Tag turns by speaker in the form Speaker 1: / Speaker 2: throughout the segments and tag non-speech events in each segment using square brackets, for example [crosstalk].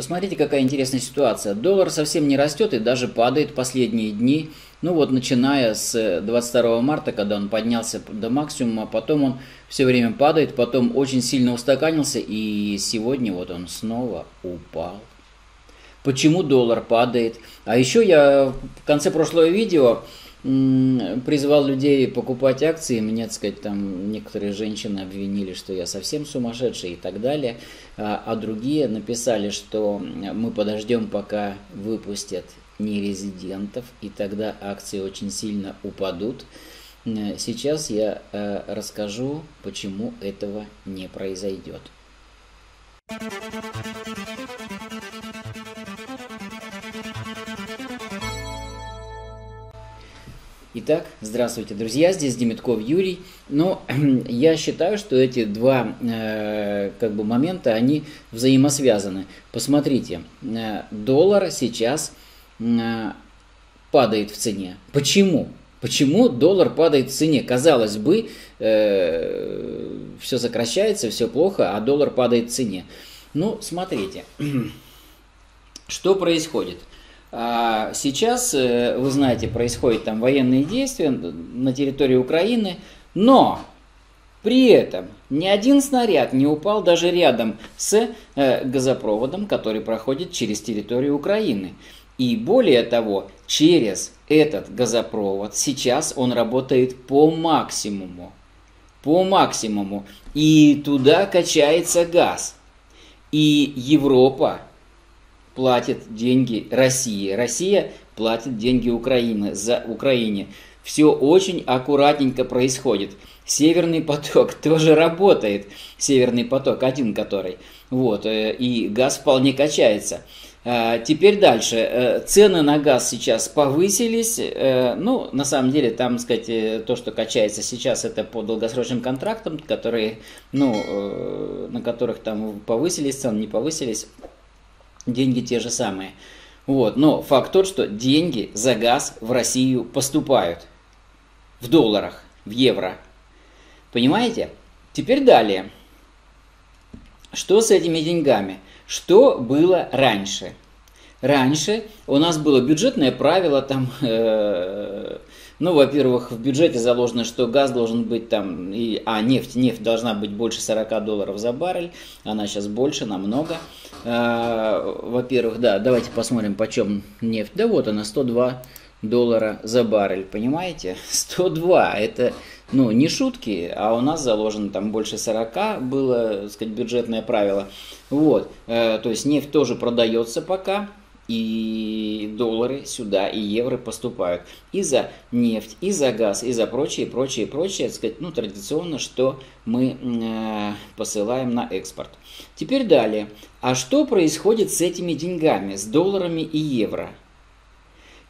Speaker 1: Посмотрите, какая интересная ситуация. Доллар совсем не растет и даже падает последние дни. Ну вот, начиная с 22 марта, когда он поднялся до максимума, потом он все время падает, потом очень сильно устаканился, и сегодня вот он снова упал. Почему доллар падает? А еще я в конце прошлого видео призвал людей покупать акции, мне, так сказать, там некоторые женщины обвинили, что я совсем сумасшедший и так далее, а, а другие написали, что мы подождем, пока выпустят нерезидентов, и тогда акции очень сильно упадут. Сейчас я э, расскажу, почему этого не произойдет. Итак, здравствуйте, друзья, здесь Демитков Юрий. Но [clears throat] я считаю, что эти два э, как бы момента, они взаимосвязаны. Посмотрите, э, доллар сейчас э, падает в цене. Почему? Почему доллар падает в цене? Казалось бы, э, все сокращается, все плохо, а доллар падает в цене. Ну, смотрите, [clears throat] что происходит? А сейчас, э, вы знаете, происходят там военные действия на территории Украины, но при этом ни один снаряд не упал даже рядом с э, газопроводом, который проходит через территорию Украины. И более того, через этот газопровод сейчас он работает по максимуму. По максимуму. И туда качается газ. И Европа платит деньги России. Россия платит деньги Украины, за Украине. Все очень аккуратненько происходит. Северный поток [laughs] тоже работает. Северный поток, один который. Вот, э, и газ вполне качается. А, теперь дальше. Э, цены на газ сейчас повысились. Э, ну, на самом деле, там, сказать, то, что качается сейчас, это по долгосрочным контрактам, которые, ну, на которых там повысились цены, не повысились деньги те же самые. Вот. Но факт тот, что деньги за газ в Россию поступают в долларах, в евро. Понимаете? Теперь далее. Что с этими деньгами? Что было раньше? Раньше у нас было бюджетное правило, там, [laughs] э, ну, во-первых, в бюджете заложено, что газ должен быть там, и, а нефть, нефть должна быть больше 40 долларов за баррель, она сейчас больше, намного. Э, во-первых, да, давайте посмотрим, почем нефть. Да вот она, 102 доллара за баррель, понимаете? [laughs] 102, это, ну, не шутки, а у нас заложено там больше 40 было, так сказать, бюджетное правило. Вот, э, то есть нефть тоже продается пока, и доллары сюда, и евро поступают. И за нефть, и за газ, и за прочее, прочее, прочее, сказать, ну, традиционно, что мы э, посылаем на экспорт. Теперь далее. А что происходит с этими деньгами, с долларами и евро?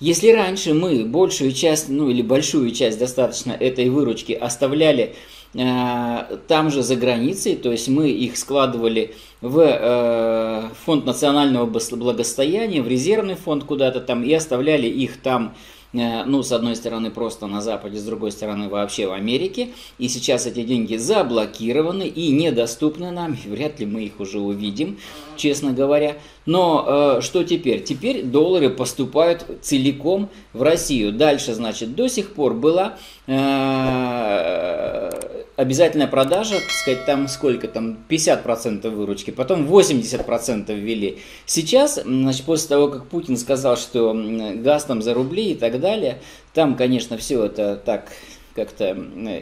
Speaker 1: Если раньше мы большую часть, ну или большую часть достаточно этой выручки оставляли там же за границей, то есть мы их складывали в э, фонд национального благосостояния, в резервный фонд куда-то там и оставляли их там Э, ну, с одной стороны, просто на Западе, с другой стороны, вообще в Америке. И сейчас эти деньги заблокированы и недоступны нам. Вряд ли мы их уже увидим, честно говоря. Но э, что теперь? Теперь доллары поступают целиком в Россию. Дальше, значит, до сих пор была э, обязательная продажа, так сказать, там сколько там, 50% выручки, потом 80% ввели. Сейчас, значит, после того, как Путин сказал, что газ там за рубли и так далее. Там, конечно, все это так как-то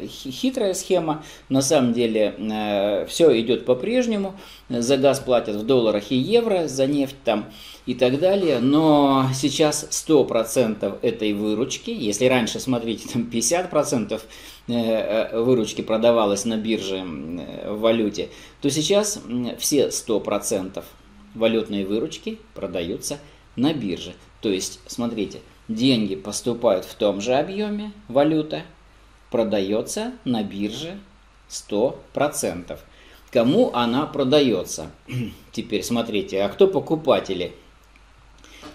Speaker 1: хитрая схема. На самом деле э, все идет по-прежнему. За газ платят в долларах и евро, за нефть там и так далее. Но сейчас 100% этой выручки, если раньше, смотрите, там 50% э, э, выручки продавалось на бирже в валюте, то сейчас все 100% валютной выручки продаются на бирже. То есть, смотрите, деньги поступают в том же объеме, валюта, продается на бирже 100%. Кому она продается? [clears throat] Теперь смотрите, а кто покупатели?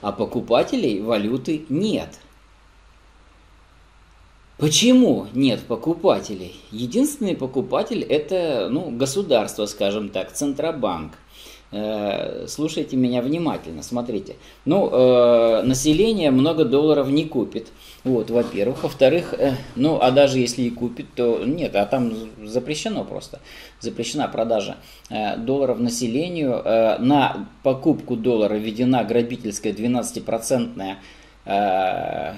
Speaker 1: А покупателей валюты нет. Почему нет покупателей? Единственный покупатель это ну, государство, скажем так, Центробанк. Э, слушайте меня внимательно, смотрите. Ну, э, население много долларов не купит. Вот, во-первых. Во-вторых, э, ну, а даже если и купит, то нет, а там запрещено просто. Запрещена продажа э, долларов населению. Э, на покупку доллара введена грабительская 12-процентная э,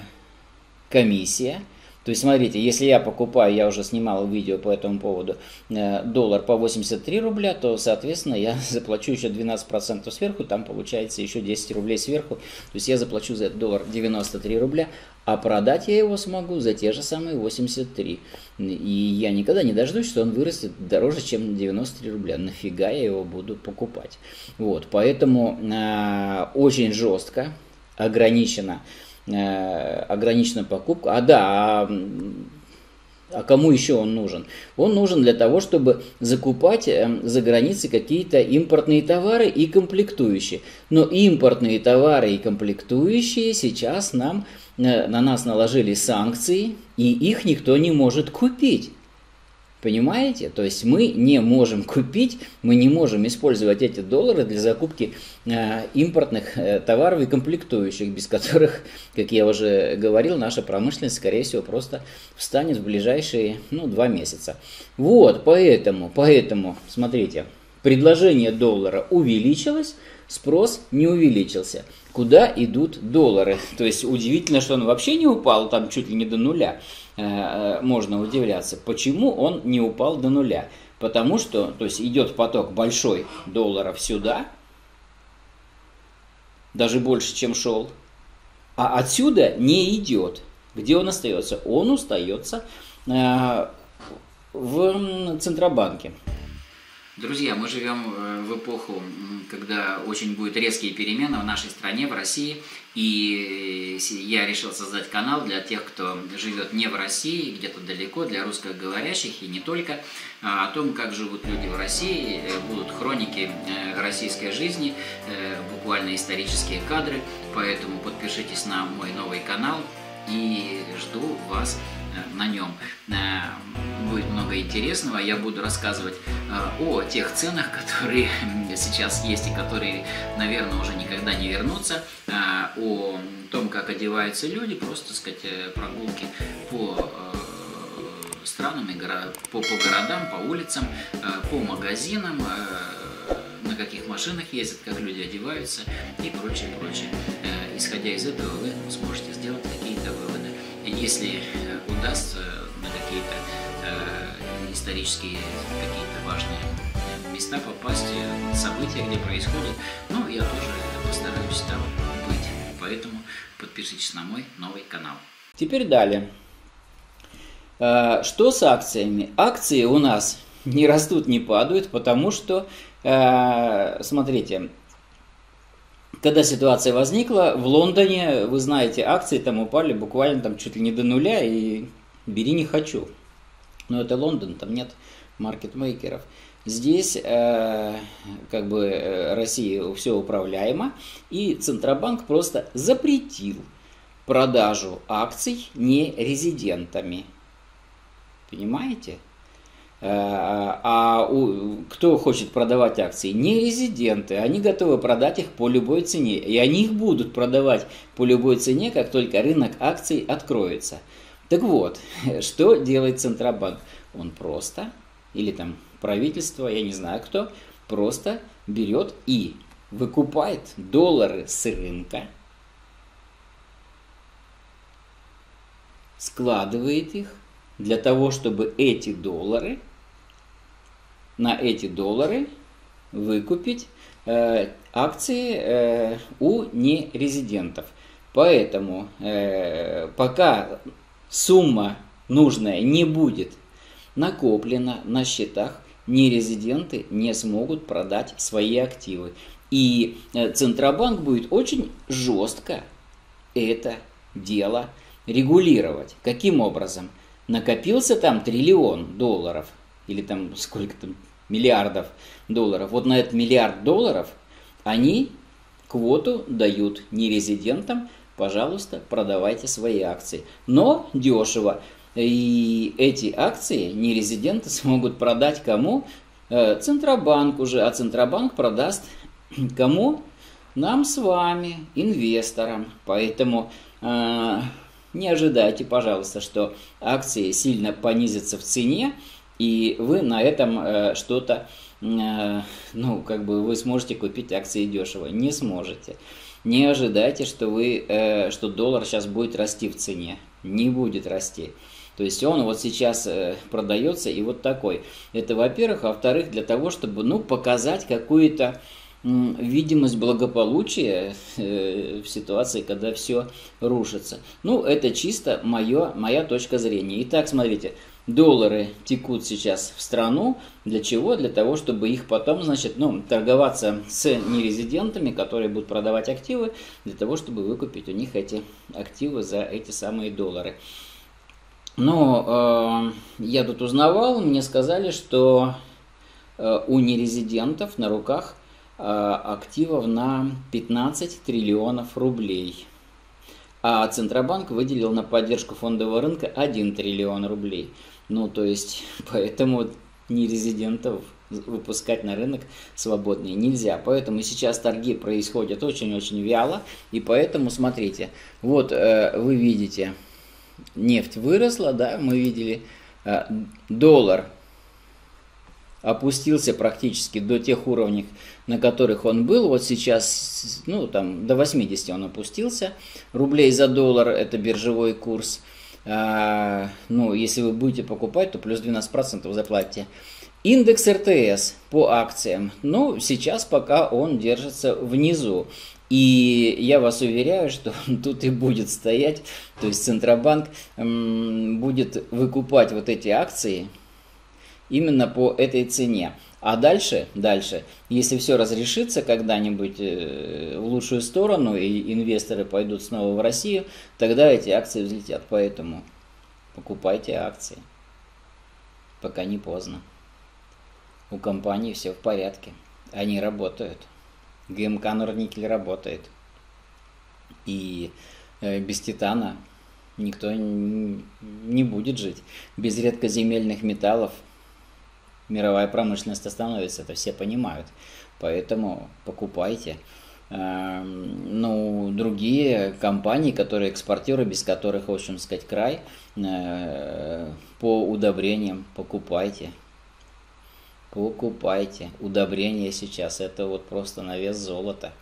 Speaker 1: комиссия – то есть, смотрите, если я покупаю, я уже снимал видео по этому поводу, э, доллар по 83 рубля, то, соответственно, я [laughs] заплачу еще 12% сверху, там получается еще 10 рублей сверху. То есть, я заплачу за этот доллар 93 рубля, а продать я его смогу за те же самые 83. И я никогда не дождусь, что он вырастет дороже, чем 93 рубля. Нафига я его буду покупать? Вот, поэтому э, очень жестко ограничено Э, ограниченная покупка. А да, а, а кому еще он нужен? Он нужен для того, чтобы закупать э, за границей какие-то импортные товары и комплектующие. Но импортные товары и комплектующие сейчас нам, э, на нас наложили санкции, и их никто не может купить. Понимаете? То есть мы не можем купить, мы не можем использовать эти доллары для закупки э, импортных э, товаров и комплектующих, без которых, [laughs] как я уже говорил, наша промышленность, скорее всего, просто встанет в ближайшие ну, два месяца. Вот, поэтому, поэтому, смотрите, предложение доллара увеличилось, спрос не увеличился. Куда идут доллары? То есть удивительно, что он вообще не упал там чуть ли не до нуля. Э, э, можно удивляться. Почему он не упал до нуля? Потому что, то есть идет поток большой долларов сюда, даже больше, чем шел, а отсюда не идет. Где он остается? Он остается э, в Центробанке. Друзья, мы живем э, в эпоху, когда очень будут резкие перемены в нашей стране, в России. И я решил создать канал для тех, кто живет не в России, где-то далеко, для русскоговорящих и не только, а, о том, как живут люди в России. Э, будут хроники э, российской жизни, буквально исторические кадры. Поэтому подпишитесь на мой новый канал и жду вас на нем. Э, будет много интересного. Я буду рассказывать э, о тех ценах, которые [laughs] сейчас есть и которые, наверное, уже никогда не вернутся, э, о том, как одеваются люди, просто, так сказать, прогулки по странам, по, по городам, по улицам, по магазинам, на каких машинах ездят, как люди одеваются и прочее, прочее. Исходя из этого, вы сможете сделать какие-то выводы. Если удастся на какие-то э, исторические, какие-то важные места попасть, э, события, где происходит. Ну, я тоже постараюсь там быть. Поэтому подпишитесь на мой новый канал. Теперь далее. Э, что с акциями? Акции у нас [laughs] не растут, не падают, потому что, э, смотрите, когда ситуация возникла, в Лондоне, вы знаете, акции там упали буквально там чуть ли не до нуля, и бери не хочу. Но это Лондон, там нет маркетмейкеров. Здесь э, как бы э, Россия все управляемо, и Центробанк просто запретил продажу акций не резидентами. Понимаете? Э, а у, кто хочет продавать акции? Не резиденты. Они готовы продать их по любой цене. И они их будут продавать по любой цене, как только рынок акций откроется. Так вот, [laughs] что делает Центробанк? Он просто, или там правительство, я не знаю кто, просто берет и выкупает доллары с рынка, складывает их для того, чтобы эти доллары – на эти доллары выкупить э, акции э, у нерезидентов. Поэтому э, пока сумма нужная не будет накоплена на счетах, нерезиденты не смогут продать свои активы. И э, Центробанк будет очень жестко это дело регулировать. Каким образом? Накопился там триллион долларов – или там сколько там миллиардов долларов. Вот на этот миллиард долларов они квоту дают нерезидентам, пожалуйста, продавайте свои акции. Но дешево. И эти акции нерезиденты [laughs] смогут продать кому? Э, Центробанк уже, а Центробанк продаст [clears throat] Кому? Нам с вами, инвесторам. Поэтому э, не ожидайте, пожалуйста, что акции сильно понизятся в цене, и вы на этом э, что-то, э, ну, как бы вы сможете купить акции дешево. Не сможете. Не ожидайте, что, вы, э, что доллар сейчас будет расти в цене. Не будет расти. То есть он вот сейчас э, продается и вот такой. Это во-первых. А во-вторых, для того, чтобы ну, показать какую-то видимость благополучия э, в ситуации, когда все рушится. Ну, это чисто моё, моя точка зрения. Итак, смотрите, доллары текут сейчас в страну. Для чего? Для того, чтобы их потом, значит, ну, торговаться с нерезидентами, которые будут продавать активы, для того, чтобы выкупить у них эти активы за эти самые доллары. Но э, я тут узнавал, мне сказали, что э, у нерезидентов на руках Э, активов на 15 триллионов рублей. А Центробанк выделил на поддержку фондового рынка 1 триллион рублей. Ну, то есть, [laughs] поэтому нерезидентов выпускать на рынок свободнее нельзя. Поэтому сейчас торги происходят очень-очень вяло. И поэтому, смотрите, вот э, вы видите, нефть выросла, да, мы видели, э, доллар опустился практически до тех уровней, на которых он был. Вот сейчас, ну, там, до 80 он опустился. Рублей за доллар – это биржевой курс. А, ну, если вы будете покупать, то плюс 12% заплатите. Индекс РТС по акциям, ну, сейчас пока он держится внизу. И я вас уверяю, что [laughs] тут и будет стоять, то есть Центробанк будет выкупать вот эти акции – именно по этой цене. А дальше, дальше, если все разрешится когда-нибудь э, в лучшую сторону и инвесторы пойдут снова в Россию, тогда эти акции взлетят. Поэтому покупайте акции, пока не поздно. У компании все в порядке, они работают. ГМК Норникель работает. И э, без титана никто не будет жить. Без редкоземельных металлов мировая промышленность остановится, это все понимают. Поэтому покупайте. Эм, ну, другие компании, которые экспортеры, без которых, в общем сказать, край, э, по удобрениям покупайте. Покупайте. Удобрения сейчас это вот просто на вес золота.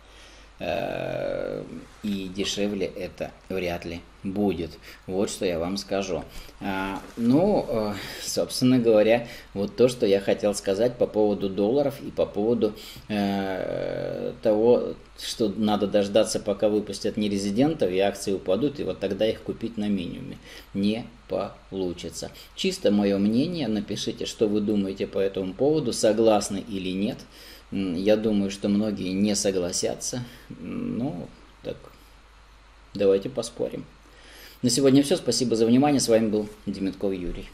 Speaker 1: Э, и дешевле это вряд ли будет. Вот что я вам скажу. А, ну, э, собственно говоря, вот то, что я хотел сказать по поводу долларов и по поводу э, того, что надо дождаться, пока выпустят нерезидентов, и акции упадут, и вот тогда их купить на минимуме. Не получится. Чисто мое мнение, напишите, что вы думаете по этому поводу, согласны или нет. Я думаю, что многие не согласятся. Ну, так, давайте поспорим. На сегодня все. Спасибо за внимание. С вами был Демитков Юрий.